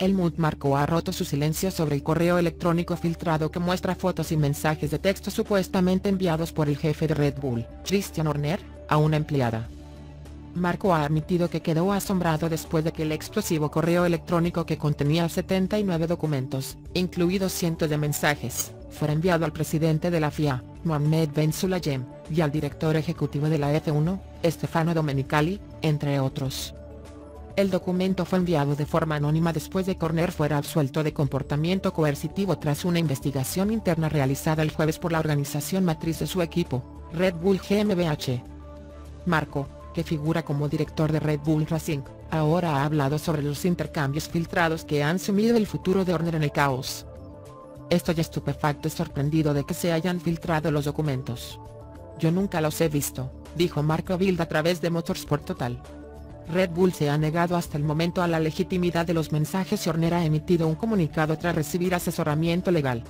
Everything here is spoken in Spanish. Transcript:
Helmut Marko ha roto su silencio sobre el correo electrónico filtrado que muestra fotos y mensajes de texto supuestamente enviados por el jefe de Red Bull, Christian Horner, a una empleada. Marco ha admitido que quedó asombrado después de que el explosivo correo electrónico que contenía 79 documentos, incluidos cientos de mensajes, fuera enviado al presidente de la FIA, Mohamed Ben Sulayem, y al director ejecutivo de la F1, Stefano Domenicali, entre otros. El documento fue enviado de forma anónima después de que Horner fuera absuelto de comportamiento coercitivo tras una investigación interna realizada el jueves por la organización matriz de su equipo, Red Bull GmbH. Marco, que figura como director de Red Bull Racing, ahora ha hablado sobre los intercambios filtrados que han sumido el futuro de Horner en el caos. Estoy estupefacto y sorprendido de que se hayan filtrado los documentos. Yo nunca los he visto, dijo Marco Bild a través de Motorsport Total. Red Bull se ha negado hasta el momento a la legitimidad de los mensajes y Horner ha emitido un comunicado tras recibir asesoramiento legal.